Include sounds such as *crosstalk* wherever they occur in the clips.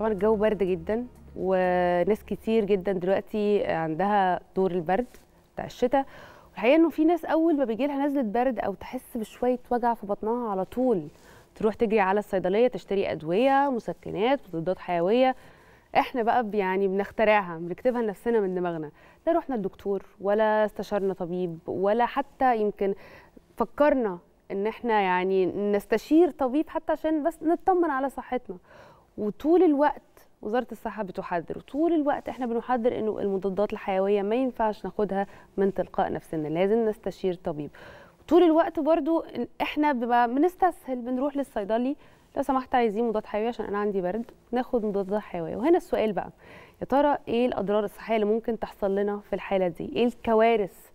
طبعا الجو برد جدا وناس كتير جدا دلوقتي عندها دور البرد بتاع الشتاء. والحقيقة إنه في ناس أول ما بيجي لها نزلة برد أو تحس بشوية وجع في بطنها على طول تروح تجري على الصيدلية تشتري أدوية مسكنات مضادات حيوية. إحنا بقى يعني بنخترعها بنكتبها لنفسنا من دماغنا. لا رحنا للدكتور ولا استشرنا طبيب ولا حتى يمكن فكرنا إن إحنا يعني نستشير طبيب حتى عشان بس نطمن على صحتنا. وطول الوقت وزارة الصحة بتحذر. وطول الوقت إحنا بنحذر انه المضادات الحيوية ما ينفعش ناخدها من تلقاء نفسنا. لازم نستشير طبيب. طول الوقت برضو إحنا بنستسهل بنروح للصيدلي. لو سمحت عايزين مضاد حيوي عشان أنا عندي برد ناخد مضادات حيوية. وهنا السؤال بقى يا ترى إيه الأضرار الصحية اللي ممكن تحصل لنا في الحالة دي؟ إيه الكوارث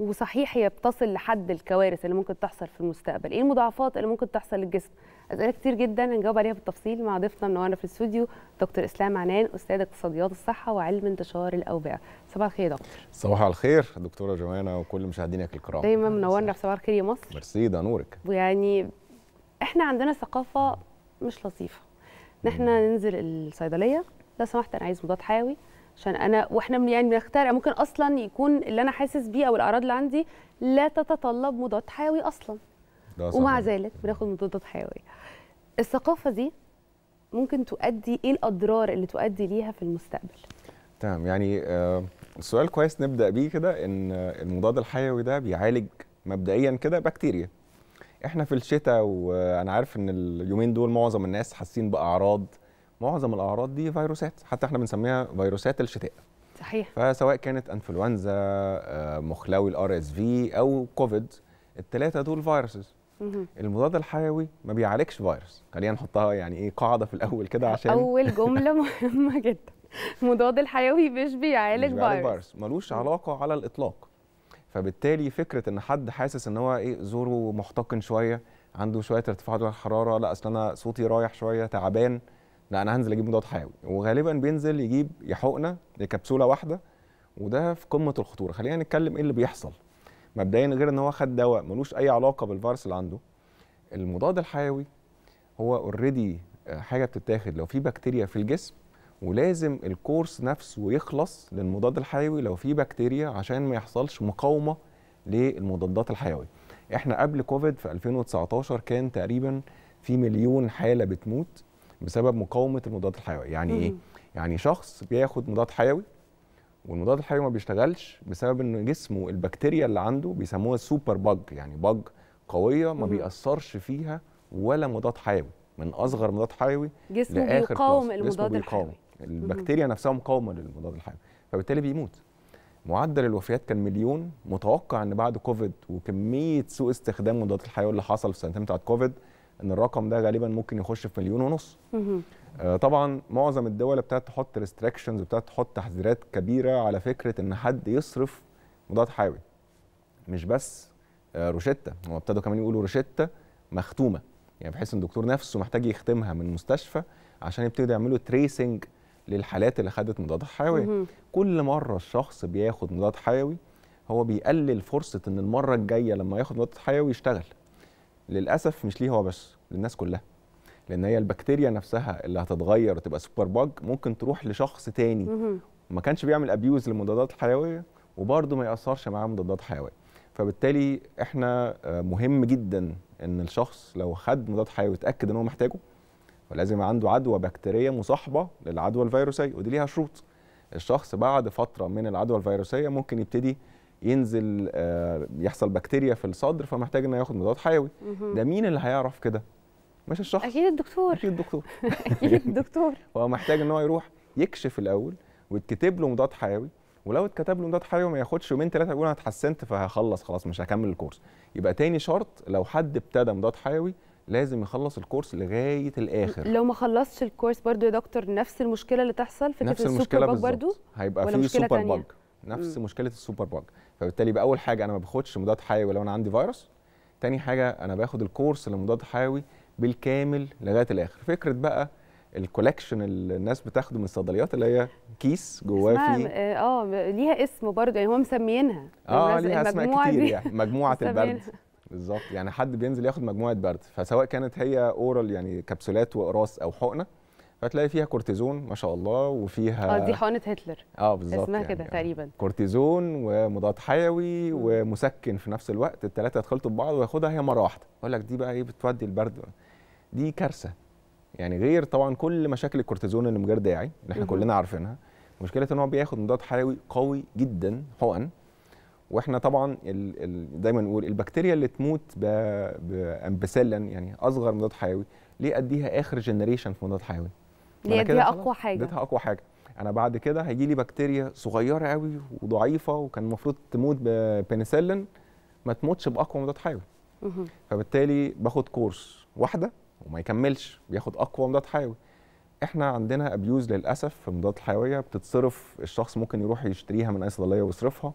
وصحيح هي بتصل لحد الكوارث اللي ممكن تحصل في المستقبل. إيه المضاعفات اللي ممكن تحصل للجسم؟ أسئلة كتير جدا هنجاوب عليها بالتفصيل مع ضيفنا منورنا في الاستوديو دكتور إسلام عنان أستاذ اقتصاديات الصحة وعلم انتشار الأوبئة. صباح الخير يا دكتور. صباح الخير دكتورة جوانا وكل مشاهدينك الكرام. دايما منورنا في صباح الخير يا مصر. ميرسي ده نورك. ويعني إحنا عندنا ثقافة مش لطيفة. ان إحنا ننزل الصيدلية لو سمحت أنا عايز مضاد حيوي. عشان أنا وإحنا من- يعني بنخترع ممكن أصلا يكون اللي أنا حاسس بيه أو الأعراض اللي عندي لا تتطلب مضاد حيوي أصلا. ده ومع. ذلك بناخد مضادات حيويه الثقافة دي ممكن تؤدي إيه الأضرار اللي تؤدي ليها في المستقبل؟ تمام يعني آه، السؤال كويس نبدأ بيه كده إن آه، المضاد الحيوي ده بيعالج مبدئيا كده بكتيريا. إحنا في الشتاء وأنا عارف إن اليومين دول معظم الناس حاسين بأعراض معظم الأعراض دي فيروسات حتى إحنا بنسميها فيروسات الشتاء. صحيح. فسواء كانت إنفلونزا آه، مخلوي ال RSV أو كوفيد الثلاثه دول viruses. المضاد الحيوي ما بيعالجش فيروس. خلينا نحطها يعني إيه قاعدة في الأول كده عشان أول جملة مهمة جدا. المضاد الحيوي مش بيعالج فيروس. فيروس. ملوش. علاقة على الإطلاق. فبالتالي فكرة إن حد حاسس إن هو إيه زوره محتقن شوية عنده شوية ارتفاع درجة الحراره لا أصل أنا صوتي رايح شوية تعبان لا أنا هنزل أجيب مضاد حيوي. وغالبا بينزل يجيب يا حقنة يا كبسولة واحدة وده في قمة الخطورة. خلينا نتكلم إيه اللي بيحصل. مبدئيا غير إن هو خد دواء ملوش أي علاقة بالفيروس اللي عنده. المضاد الحيوي هو already حاجة بتتاخد. لو في بكتيريا في الجسم ولازم ال course نفسه يخلص للمضاد الحيوي لو في بكتيريا عشان ما يحصلش مقاومة للمضادات الحيويه إحنا قبل كوفيد في 2019 كان تقريبا في مليون حالة بتموت. بسبب مقاومة المضادات الحيوية. يعني إيه. يعني شخص بياخد مضاد حيوي والمضاد الحيوي ما بيشتغلش بسبب إن جسمه البكتيريا اللي عنده بيسموها super bug يعني bug قوية ما. بيأثرش فيها ولا مضاد حيوي. من أصغر مضاد حيوي جسمه لآخر بيقاوم المضاد بيقاوم. الحيوي البكتيريا نفسها مقاومة للمضاد الحيوي. فبالتالي بيموت. معدل الوفيات كان مليون. متوقع إن بعد كوفيد وكمية سوء استخدام المضادات الحيويه اللي حصل في السنتين بتاعت كوفيد إن الرقم ده غالبا ممكن يخش في مليون ونص. آه، طبعا معظم الدول ابتدت تحط restrictions وابتدت تحط تحذيرات كبيرة على فكرة إن حد يصرف مضاد حيوي. مش بس آه، روشتة. هم ابتدوا كمان يقولوا روشتة مختومة. يعني بحيث إن الدكتور نفسه محتاج يختمها من المستشفى عشان يبتدوا يعملوا tracing للحالات اللي خدت مضادات حيويه مهم. كل مرة الشخص بياخد مضاد حيوي هو بيقلل فرصة إن المرة الجاية لما ياخد مضاد حيوي يشتغل. للأسف مش ليه هو بس للناس كلها. لأن هي البكتيريا نفسها اللي هتتغير وتبقى super bug ممكن تروح لشخص تاني. ما كانش بيعمل abuse للمضادات الحيوية وبرضه ما يأثرش معاه مضادات حيوية. فبالتالي إحنا آه، مهم جدا إن الشخص لو خد مضاد حيوي يتأكد إن هو محتاجه ولازم عنده عدوى بكتيرية مصاحبة للعدوى الفيروسية ودي ليها شروط. الشخص بعد فترة من العدوى الفيروسية ممكن يبتدي ينزل آه، يحصل بكتيريا في الصدر فمحتاج إنه ياخد مضاد حيوي. ده مين اللي هيعرف كده؟ مش الشخص. أكيد الدكتور. أكيد الدكتور. *laughs* أكيد الدكتور. *laughs* هو محتاج إن هو يروح يكشف الأول ويتكتب له مضاد حيوي. ولو اتكتب له مضاد حيوي ما ياخدش يومين ثلاثة يقول أنا اتحسنت فهخلص خلاص مش هكمل الكورس. يبقى تاني شرط لو حد ابتدى مضاد حيوي لازم يخلص ال course لغاية الآخر. لو ما خلصتش ال course برضو يا دكتور نفس المشكلة اللي تحصل فكره نفس السوبر المشكلة bug برضو؟ هيبقى في super؟ bug نفس مم. مشكلة ال super bug فبالتالي يبقى اول حاجة أنا ما باخدش مضاد حيوي لو أنا عندي فيروس. تاني حاجة أنا باخد ال course لمضاد حيوي بالكامل لغاية الآخر. فكرة بقى ال collection اللي الناس بتاخده من الصيدليات اللي هي كيس جواه فيه. آه آه، ليها اسم برضو يعني هم مسميينها آه ليها أسماء كتير يعني. *laughs* مجموعة البرد. بالظبط. يعني حد بينزل ياخد مجموعة برد. فسواء كانت هي oral يعني كبسولات واقراص أو حقنة فتلاقي فيها كورتيزون ما شاء الله وفيها آه دي حقنة هتلر. آه بالظبط اسمها يعني كده آه. تقريبا. كورتيزون ومضاد حيوي. ومسكن في نفس الوقت الثلاثه يدخلوا ببعض وياخدها هي مرة واحدة. أقول لك دي بقى إيه بتودي البرد. دي كارثة. يعني غير طبعا كل مشاكل الكورتيزون اللي من غير داعي اللي إحنا. كلنا عارفينها. مشكلة إن هو بياخد مضاد حيوي قوي جدا حقن. وإحنا طبعا ال ال دايما نقول البكتيريا اللي تموت ب- ببنسلين يعني أصغر مضاد حيوي ليه أديها آخر generation في مضاد حيوي؟ دي خلاص أقوى حاجة. اديتها أقوى حاجة. أنا بعد كده هيجي لي بكتيريا صغيرة قوي وضعيفة وكان المفروض تموت ببنسلين ما تموتش بأقوى مضاد حيوي. فبالتالي باخد course واحدة وما يكملش بياخد أقوى مضاد حيوي إحنا عندنا abuse للأسف في المضادات الحيوية بتتصرف الشخص ممكن يروح يشتريها من أي صيدلية ويصرفها.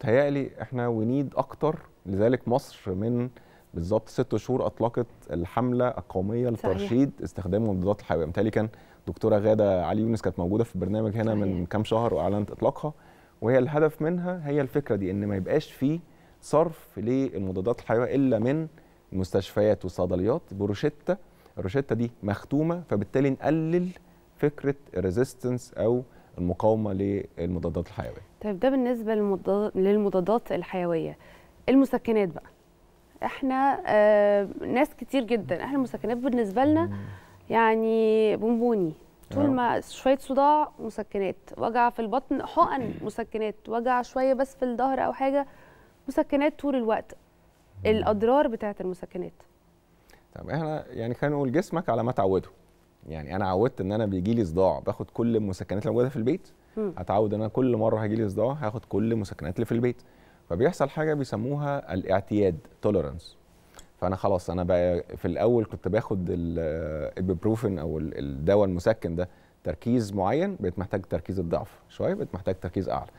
تهيألي إحنا we need أكتر لذلك مصر من بالظبط ست شهور أطلقت الحملة القومية. لترشيد استخدام المضادات الحيوية. متهيألي كان دكتورة غادة علي يونس كانت موجودة في البرنامج هنا من. كام شهر وأعلنت إطلاقها. وهي الهدف منها هي الفكرة دي إن ما يبقاش فيه صرف للمضادات الحيوية إلا من المستشفيات والصيدليات بروشته الروشته دي مختومة فبالتالي نقلل فكرة ال resistance أو المقاومة للمضادات الحيوية. طيب ده بالنسبة للمضاد- للمضادات الحيوية. المسكنات بقى. إحنا آه ناس كتير جدا إحنا المسكنات بالنسبة لنا يعني بونبوني. طول آه. ما شوية صداع مسكنات. وجع في البطن حقن مسكنات. وجع شوية بس في الظهر أو حاجة مسكنات طول الوقت. الأضرار بتاعه المسكنات. طب إحنا يعني خلينا نقول جسمك على ما تعوده. يعني أنا عودت إن أنا بيجي لي صداع باخد كل المسكنات اللي موجودة في البيت. مم. هتعود إن أنا كل مرة هيجي لي صداع هاخد كل المسكنات اللي في البيت. فبيحصل حاجة بيسموها الاعتياد tolerance فأنا خلاص أنا بقى في الأول كنت باخد ال- البروفين أو ال- الدواء المسكن ده تركيز معين بقيت محتاج تركيز الضعف شوية بقيت محتاج تركيز أعلى.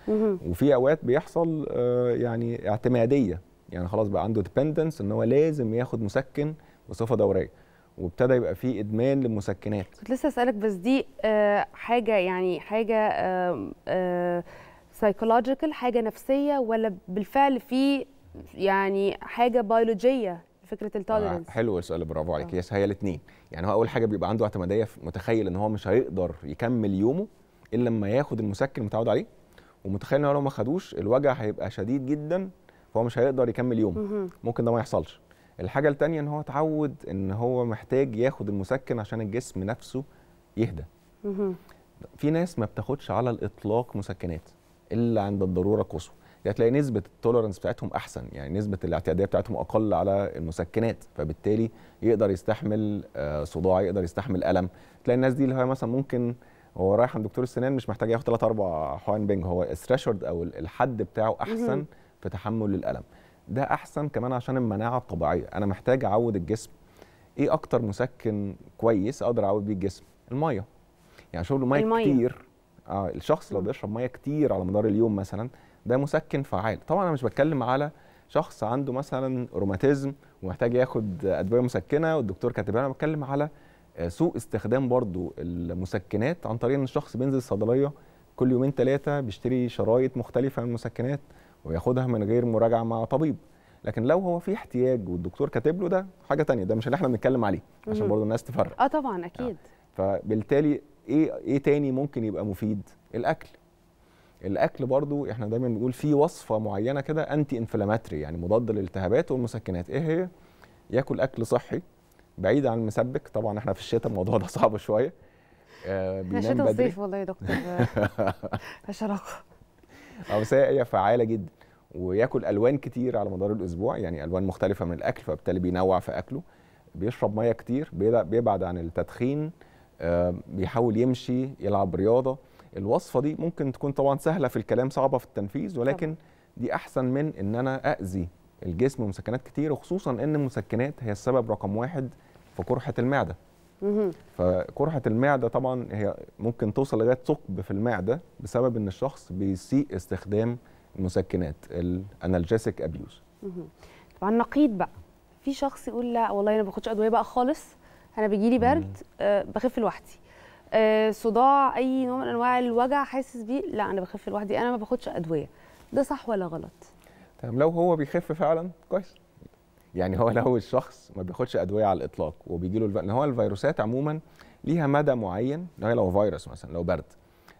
وفي أوقات بيحصل آه، يعني اعتمادية يعني خلاص بقى عنده dependence إن هو لازم ياخد مسكن بصفة دورية وابتدى يبقى في إدمان للمسكنات. كنت لسه اسالك بس دي آه، حاجة يعني حاجة psychological حاجة نفسية ولا بالفعل في يعني حاجة بيولوجيه فكرة آه، ال tolerance حلو السؤال برافو عليك. آه. yes هي الاثنين يعني هو أول حاجة بيبقى عنده اعتمادية متخيل إن هو مش هيقدر يكمل يومه إلا لما ياخد المسكن المتعود عليه. ومتخيل إن هو لو ما خدوش الوجع هيبقى شديد جدا فهو مش هيقدر يكمل يومه. ممكن ده ما يحصلش. الحاجة التانية إن هو اتعود إن هو محتاج ياخد المسكن عشان الجسم نفسه يهدى. في ناس ما بتاخدش على الإطلاق مسكنات إلا عند الضرورة القصوى يعني تلاقي نسبة ال tolerance بتاعتهم أحسن. يعني نسبة الاعتيادية بتاعتهم أقل على المسكنات فبالتالي يقدر يستحمل آه، صداع يقدر يستحمل ألم. تلاقي الناس دي اللي هي مثلا ممكن هو رايح عند دكتور السنان مش محتاج ياخد 3 4 حقن بنج. هو ال threshold أو الحد بتاعه أحسن. في تحمل الألم. ده أحسن كمان عشان المناعة الطبيعية. أنا محتاج أعود الجسم. إيه أكتر مسكن كويس أقدر أعود بيه الجسم؟ المية. يعني شرب المية. كتير. آه الشخص لو. بيشرب مية كتير على مدار اليوم مثلا ده مسكن فعال. طبعا أنا مش بتكلم على شخص عنده مثلا روماتيزم ومحتاج ياخد أدوية مسكنة والدكتور كاتبها. أنا بتكلم على سوء استخدام برضو المسكنات عن طريق إن الشخص بينزل الصيدليه كل يومين ثلاثة بيشتري شرايط مختلفة من المسكنات وياخدها من غير مراجعة مع طبيب. لكن لو هو في احتياج والدكتور كاتب له ده حاجة تانية. ده مش اللي إحنا بنتكلم عليه عشان. برضو الناس تفرق. آه طبعا أكيد. فبالتالي إيه إيه تاني ممكن يبقى مفيد؟ الأكل. الأكل برضو إحنا دايما بنقول في وصفة معينة كده انتي انفلاماتري يعني مضاد للالتهابات والمسكنات. إيه هي؟ ياكل أكل صحي بعيد عن المسبك طبعا إحنا في الشتاء الموضوع ده *laughs* صعب شوية. آه بينام شتا بدري. وصيف والله يا دكتور. *laughs* مش علاقة. آه بس هي فعالة جدا. وياكل ألوان كتير على مدار الأسبوع يعني ألوان مختلفة من الأكل فبالتالي بينوع في أكله. بيشرب مية كتير بيبع- بيبعد عن التدخين آه، بيحاول يمشي يلعب رياضة. الوصفة دي ممكن تكون طبعا سهلة في الكلام صعبة في التنفيذ ولكن دي أحسن من إن أنا اذي الجسم بمسكنات كتير وخصوصا إن المسكنات هي السبب رقم واحد في قرحه المعدة. فقرحه المعدة طبعا هي ممكن توصل لغاية ثقب في المعدة بسبب إن الشخص بيسيء استخدام المسكنات الأنالجيسيك أبيوز. طبعا نقيض بقى. في شخص يقول لا والله أنا ما باخدش أدوية بقى خالص أنا بيجي لي برد آه بخف لوحدي. صداع أي نوع من أنواع الوجع حاسس بيه؟ لا أنا بخف لوحدي. أنا ما باخدش أدوية. ده صح ولا غلط؟ طب لو هو بيخف فعلا كويس. يعني هو لو الشخص ما بياخدش أدوية على الإطلاق وبيجي له الف... هو الفيروسات عموما ليها مدى معين. لو لو فيروس مثلا لو برد.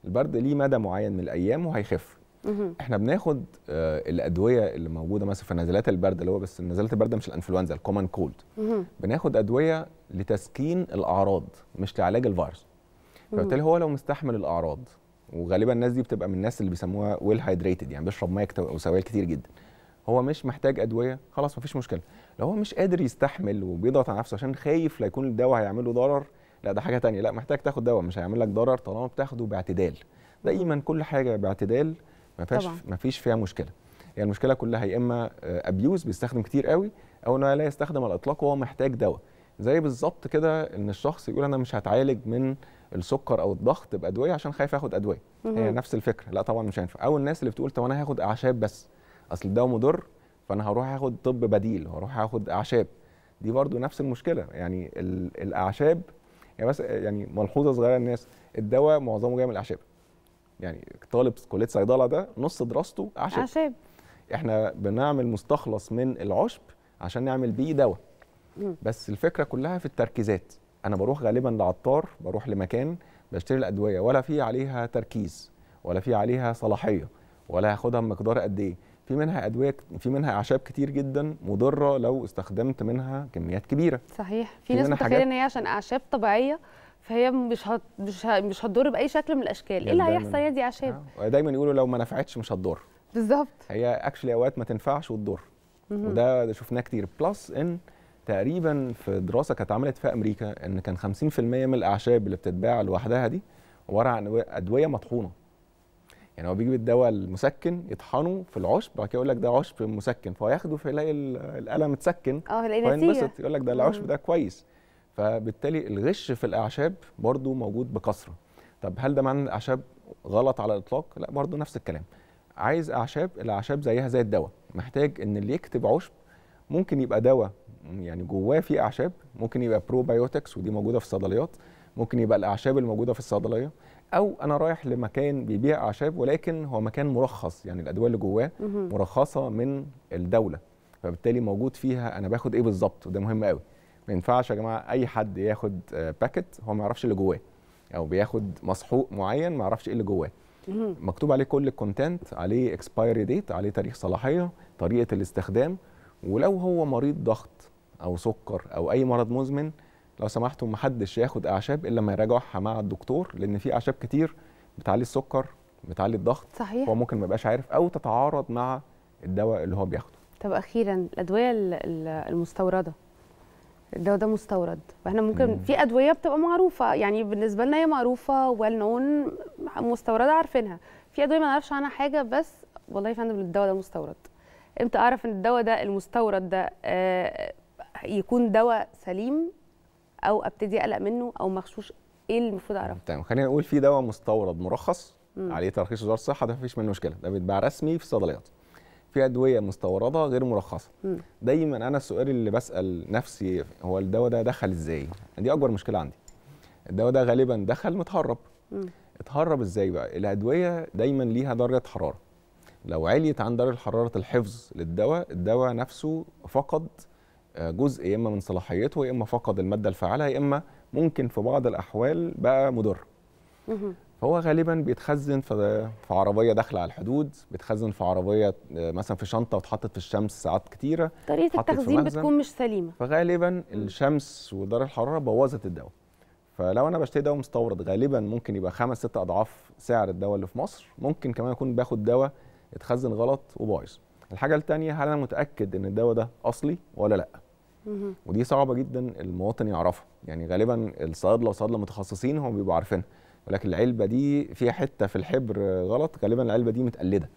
البرد ليه مدى معين من الأيام وهيخف. إحنا بناخد آه، الأدوية اللي موجودة مثلا في نزلات البرد اللي هو بس نزلات البرد مش الإنفلونزا ال common cold. بناخد أدوية لتسكين الأعراض مش لعلاج الفيروس. فبالتالي هو لو مستحمل الأعراض وغالبا الناس دي بتبقى من الناس اللي بيسموها well hydrated يعني بيشرب مية أو سوائل كتير جدا. هو مش محتاج أدوية خلاص مفيش مشكلة. لو هو مش قادر يستحمل وبيضغط على نفسه عشان خايف لا يكون الدواء هيعمل له ضرر لا ده حاجة تانية. لا محتاج تاخد دواء مش هيعمل لك ضرر طالما بتاخده باعتدال. دايما كل حاجة باعتدال ما فيهاش. ما فيش فيها مشكلة. يعني المشكلة كلها يا إما ابيوز بيستخدم كتير قوي أو إنه لا يستخدم على الإطلاق وهو محتاج دواء. زي بالظبط كده إن الشخص يقول أنا مش هتعالج من السكر أو الضغط بأدوية عشان خايف اخد أدوية. هي. نفس الفكرة. لا طبعا مش هينفع. أو الناس اللي بتقول طب أنا هاخد أعشاب بس. أصل الدواء مضر فأنا هروح آخد طب بديل هروح آخد أعشاب. دي برضو نفس المشكلة. يعني ال- الأعشاب يعني بس يعني ملحوظة صغيرة الناس الدواء معظمه جاي من الأعشاب. يعني طالب كلية صيدلة ده نص دراسته أعشاب. أعشاب. إحنا بنعمل مستخلص من العشب عشان نعمل بيه دواء. بس الفكرة كلها في التركيزات. أنا بروح غالبا لعطار بروح لمكان بشتري الأدوية ولا في عليها تركيز ولا في عليها صلاحية ولا هاخدها بمقدار قد إيه. في منها أدوية في منها أعشاب كتير جدا مضرة لو استخدمت منها كميات كبيرة. صحيح. في في ناس متخيلة إن هي عشان أعشاب طبيعية فهي مش هت... مش ه... مش هتضر بأي شكل من الأشكال. إيه اللي هيحصل؟ دي أعشاب. آه. دايما يقولوا لو ما نفعتش مش هتضر. بالظبط. هي actually أوقات ما تنفعش وتضر. وده ده شفناه كتير. plus إن تقريبا في دراسة كانت اتعملت في أمريكا إن كان 50% من الأعشاب اللي بتتباع لوحدها دي عبارة عن ادويه مطحونة. يعني هو بيجيب الدواء المسكن يطحنه في العشب بعد كده يقول لك ده عشب مسكن فهو ياخده فيلاقي ال- القلم اتسكن. آه فينبسط يقول لك ده العشب. ده كويس. فبالتالي الغش في الأعشاب برضو موجود بكثرة. طب هل ده معنى الأعشاب غلط على الإطلاق؟ لا برضو نفس الكلام. عايز أعشاب الأعشاب زيها زي الدواء. محتاج إن اللي يكتب عشب ممكن يبقى دواء يعني جواه فيه أعشاب ممكن يبقى probiotics ودي موجودة في الصيدليات ممكن يبقى الأعشاب اللي موجودة في الصيدلية أو أنا رايح لمكان بيبيع أعشاب ولكن هو مكان مرخص يعني الأدوية اللي جواه. مرخصة من الدولة فبالتالي موجود فيها أنا باخد إيه بالظبط وده مهم قوي ما ينفعش يا جماعة أي حد ياخد آه، packet هو ما يعرفش اللي جواه أو بياخد مسحوق معين ما يعرفش إيه اللي جواه. مكتوب عليه كل ال content عليه expiry date عليه تاريخ صلاحية طريقة الاستخدام ولو هو مريض ضغط أو سكر أو أي مرض مزمن لو سمحتوا محدش ياخد أعشاب إلا لما يراجعها مع الدكتور لأن في أعشاب كتير بتعلي السكر بتعلي الضغط صحيح. هو ممكن ما يبقاش عارف أو تتعارض مع الدواء اللي هو بياخده. طب أخيرا الأدوية ال- ال- المستوردة الدواء ده مستورد فإحنا ممكن مم. في أدوية بتبقى معروفة يعني بالنسبة لنا هي معروفة ويل نون مستوردة عارفينها في أدوية ما نعرفش عنها حاجة بس والله يا فندم الدواء ده مستورد. إمتى اعرف ان الدواء ده المستورد ده آه، يكون دواء سليم أو ابتدي اقلق منه أو مغشوش؟ إيه اللي المفروض اعرفه؟ تمام خلينا نقول في دواء مستورد مرخص مم. عليه ترخيص وزارة الصحة ده مفيش منه مشكلة ده بيتباع رسمي في الصيدليات في أدوية مستوردة غير مرخصة. مم. دايما أنا السؤال اللي بسأل نفسي هو الدواء ده دخل إزاي؟ دي أكبر مشكلة عندي. الدواء ده غالبا دخل متهرب. مم. اتهرب إزاي بقى؟ الأدوية دايما ليها درجة حرارة. لو عليت عن درجه حرارة الحفظ للدواء الدواء نفسه فقد آه، جزء يا إما من صلاحيته يا إما فقد المادة الفعاله يا إما ممكن في بعض الأحوال بقى مضر. فهو غالبا بيتخزن في في عربية داخلة على الحدود بيتخزن في عربية آه، مثلا في شنطة واتحطت في الشمس ساعات كتيرة طريقة التخزين. بتكون مش سليمة فغالبا الشمس ودرجه الحرارة بوظت الدواء فلو أنا بشتري دواء مستورد غالبا ممكن يبقى خمس ست أضعاف سعر الدواء اللي في مصر ممكن كمان اكون باخد دواء اتخزن غلط وبايظ. الحاجة الثانية هل أنا متأكد إن الدواء ده أصلي ولا لأ. ودي صعبة جدا المواطن يعرفها. يعني غالبا الصيادلة وصيادلة متخصصين هم بيبقوا عارفينها. ولكن العلبة دي فيها حتة في الحبر غلط غالبا العلبة دي متقلدة.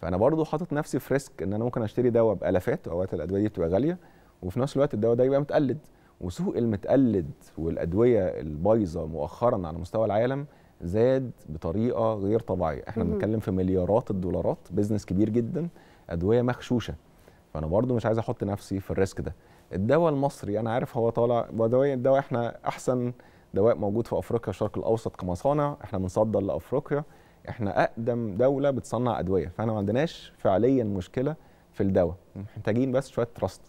فأنا برضو حاطط نفسي في risk إن أنا ممكن أشتري دواء بآلافات اوقات الأدوية دي بتبقى غالية وفي نفس الوقت الدواء ده يبقى متقلد. وسوق المتقلد والأدوية البايظة مؤخرا على مستوى العالم زاد بطريقة غير طبيعية. إحنا. بنتكلم في مليارات الدولارات business كبير جدا أدوية مغشوشة. فأنا برضو مش عايز أحط نفسي في ال risk ده. الدواء المصري أنا عارف هو طالع دواء الدواء إحنا أحسن دواء موجود في أفريقيا الشرق الأوسط كمصانع. إحنا بنصدر لأفريقيا. إحنا أقدم دولة بتصنع أدوية. فإحنا ما عندناش فعليا مشكلة في الدواء. محتاجين بس شوية trust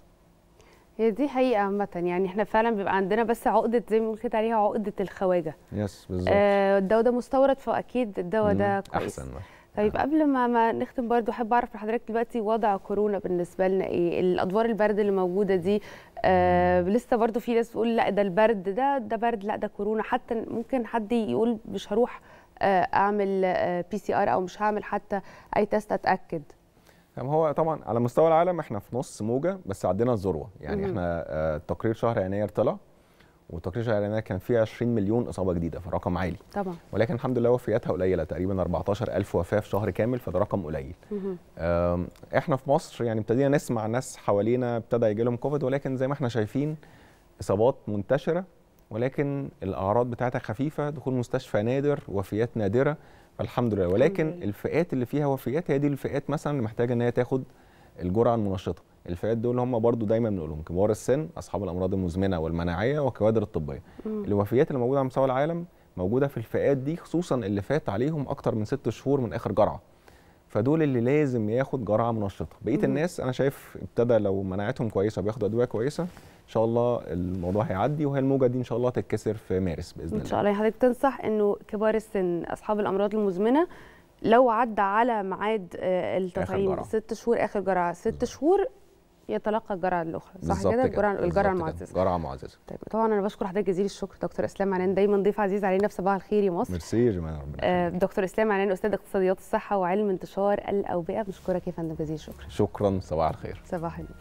هي دي حقيقة عامة. يعني إحنا فعلا بيبقى عندنا بس عقدة زي ما كده عليها عقدة الخواجة. yes بالظبط. آه، الدواء ده مستورد فأكيد الدواء ده كويس. أحسن طيب قبل ما ما نختم برضو أحب أعرف من حضرتك دلوقتي وضع كورونا بالنسبة لنا إيه؟ الأدوار البرد اللي موجودة دي آه لسه برضو في ناس بتقول لا ده البرد ده ده برد لا ده كورونا. حتى ممكن حد يقول مش هروح آه أعمل آه PCR أو مش هعمل حتى أي test أتأكد. طب هو طبعا على مستوى العالم إحنا في نص موجة بس عدينا الذروة. يعني مم. إحنا آه، تقرير شهر يناير طلع وتقرير شهر يناير كان فيه 20 مليون إصابة جديدة فرقم عالي. طبعا. ولكن الحمد لله وفياتها قليلة تقريبا 14000 وفاة في شهر كامل فده رقم قليل. إحنا في مصر يعني ابتدينا نسمع ناس حوالينا ابتدى يجي لهم كوفيد ولكن زي ما إحنا شايفين إصابات منتشرة ولكن الأعراض بتاعتها خفيفة دخول مستشفى نادر وفيات نادرة. فالحمد لله ولكن لله. الفئات اللي فيها وفيات هي دي الفئات مثلا اللي محتاجة إن هي تاخد الجرعة المنشطة الفئات دول هم برضو دايما بنقولهم كبار السن أصحاب الأمراض المزمنة والمناعية والكوادر الطبية مم. الوفيات اللي موجودة على مستوى العالم موجودة في الفئات دي خصوصا اللي فات عليهم أكتر من ست شهور من آخر جرعة فدول اللي لازم ياخد جرعة منشطة بقية. الناس أنا شايف ابتدى لو مناعتهم كويسة بياخدوا أدوية كويسة ان شاء الله الموضوع هيعدي وهي الموجة دي إن شاء الله تتكسر في مارس بإذن إن الله. شاء الله. حضرتك تنصح إنه كبار السن أصحاب الأمراض المزمنة لو عدى على ميعاد آه، التطعيم. ست شهور آخر جرعة ست. شهور يتلقى الجرعة الأخرى. صح كده؟ الجرعه الجرعة. المعززة. جرعة معززة. طيب طبعا أنا بشكر حضرتك جزيل الشكر دكتور إسلام عنان دايما ضيف عزيز علينا في صباح الخير يا مصر. ميرسي يا جماعة ربنا آه،. دكتور إسلام عنان أستاذ اقتصاديات الصحة وعلم انتشار الأوبئة. بشكرك يا فندم جزيل الشكر. شكرا صباح الخير. صباح النور.